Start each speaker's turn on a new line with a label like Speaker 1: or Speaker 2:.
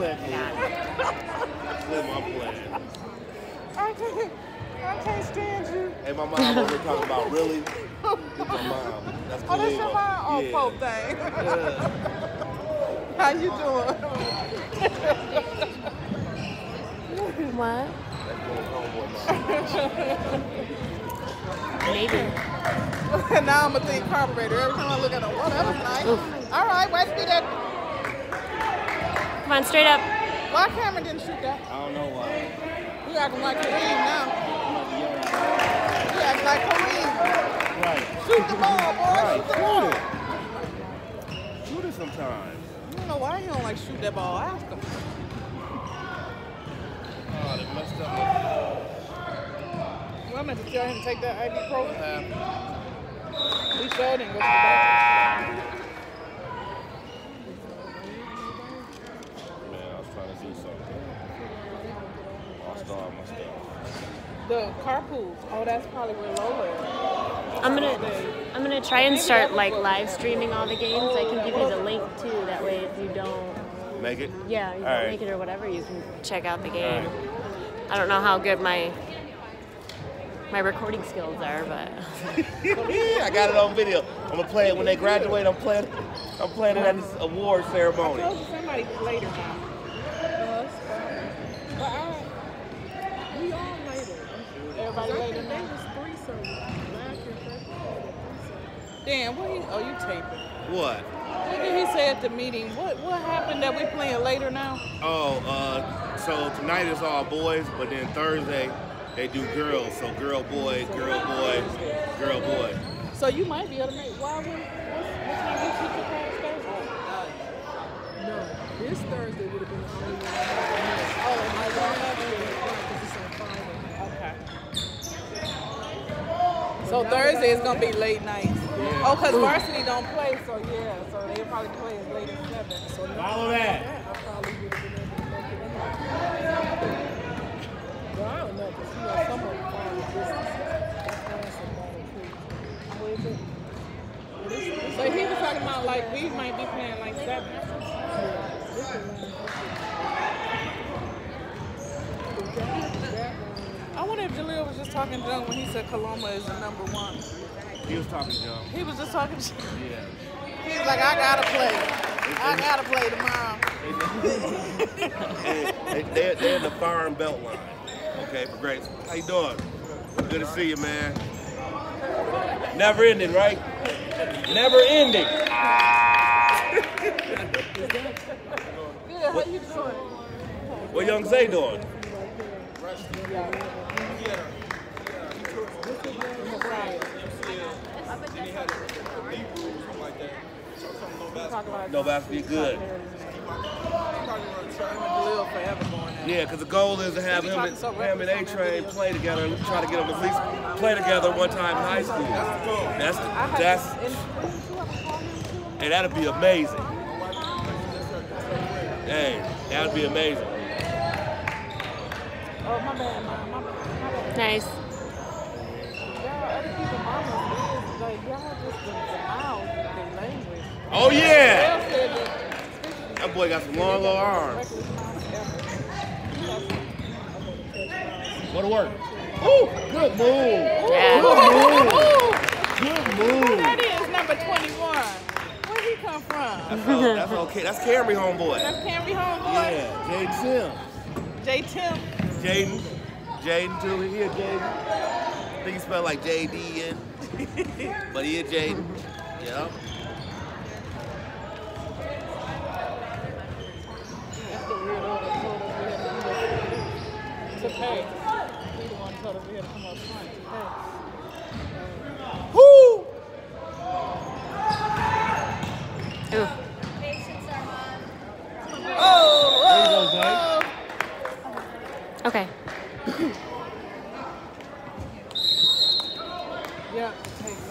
Speaker 1: playing. Slim, I'm playing.
Speaker 2: I can't, I can't stand you.
Speaker 1: Hey, my mom over here talking about really. This my mom. That's
Speaker 2: Oh, that's your
Speaker 1: Khalima.
Speaker 2: mom? Oh,
Speaker 1: yeah.
Speaker 2: poor thing.
Speaker 1: Yeah.
Speaker 2: How you doing?
Speaker 3: What?
Speaker 1: That's going.
Speaker 3: Maybe.
Speaker 2: now I'm a think carburetor. Every time I look at her, oh, well, that was nice. All right, why did that?
Speaker 3: Come on, straight up.
Speaker 2: Why Cameron didn't shoot that?
Speaker 1: I don't know why.
Speaker 2: You acting like Kareem now. You acting like Kareem.
Speaker 1: Right.
Speaker 2: Shoot the ball, boy.
Speaker 1: Right.
Speaker 2: Shoot the ball.
Speaker 1: Shoot it. Shoot it sometimes.
Speaker 2: I don't know why he don't like shoot that ball. Ask him.
Speaker 1: Oh, they messed up.
Speaker 2: Well, I meant to tell him to take that ibuprofen.
Speaker 1: Uh,
Speaker 2: We sure didn't go to the bathroom.
Speaker 1: man, I was trying to do something. Lost all my stuff.
Speaker 2: The carpools. Oh, that's probably where Lola is.
Speaker 3: I'm gonna I'm gonna try and start like live streaming all the games. I can give you the link too. That way, if you don't,
Speaker 1: Make it?
Speaker 3: yeah, you
Speaker 1: All
Speaker 3: don't
Speaker 1: right.
Speaker 3: make it or whatever, you can check out the game.
Speaker 1: All
Speaker 3: I don't know how good my my recording skills are, but
Speaker 1: I got it on video. I'm gonna play it when they graduate. I'm playing. I'm playing it at this award ceremony.
Speaker 2: Told somebody later now. Us. But I, we all later. Everybody later now. Dan, what he, oh, you taping.
Speaker 1: What?
Speaker 2: What did he say at the meeting? What what happened that we playing later now?
Speaker 1: Oh, uh, so tonight is all boys, but then Thursday they do girls. So girl, boy, girl, boy, girl, boy.
Speaker 2: So you might be able to make, why would, what, what time you teach your class Thursday?
Speaker 4: No, this Thursday would have been the only one. I
Speaker 2: Oh, it might warm up
Speaker 4: because it's on Friday.
Speaker 2: Okay. So Thursday is gonna be late nights. Oh, cause varsity don't play, so yeah, so they probably play as late as seven. So no,
Speaker 1: Follow that.
Speaker 4: I probably would have been able to make it in. Well, I don't know, because you know, some of them are distance. That's why some Battle Creek. What is it? Well, this- this
Speaker 2: So he was talking about like we might be playing like seven.
Speaker 4: This is around- that one.
Speaker 2: I wonder if Jaleel was just talking junk when he said Coloma is the number one.
Speaker 1: He was talking junk.
Speaker 2: He was just talking shit.
Speaker 1: Yeah.
Speaker 2: He's like, I gotta play. I gotta play tomorrow.
Speaker 1: They, they, they're in the farm belt line. Okay, for Grace. How you doing? Good to see you, man. Never ending, right? Never ending.
Speaker 2: Good, how you doing?
Speaker 1: What young Zay doing?
Speaker 2: Talk about
Speaker 1: No, about to be good.
Speaker 2: Jaleel forever going out.
Speaker 1: Yeah, because the goal is to have him and, him and A-Train play together and try to get them at least play together one time in high school. That's,
Speaker 2: I had
Speaker 1: that's,
Speaker 2: to, and, didn't you ever call him too?
Speaker 1: hey, that'd be amazing. Hey, that'd be amazing.
Speaker 2: Oh, my bad, mom. My, my bad.
Speaker 3: nice.
Speaker 2: Y'all, other
Speaker 1: boy got some long little arms.
Speaker 2: reckless mouth.
Speaker 1: What a work. Ooh, good move.
Speaker 3: Yeah.
Speaker 1: Good
Speaker 2: Who
Speaker 1: move.
Speaker 2: that is number 21? Where he come from?
Speaker 1: That's, all- that's okay. That's Camry homeboy.
Speaker 2: That's Camry homeboy?
Speaker 1: Yeah, Jaden Sim.
Speaker 2: J. Tim.
Speaker 1: Jaden. Jaden too. He a Jaden. I think he spelled like J-D-N. but he a Jaden. Yep.
Speaker 2: That's the weirdo that told us we had to, to pay. He the one told us we had to come up front to.
Speaker 1: Woo!
Speaker 3: Ooh.
Speaker 2: Oh,
Speaker 1: There
Speaker 2: oh,
Speaker 3: Okay.
Speaker 2: Yeah, it takes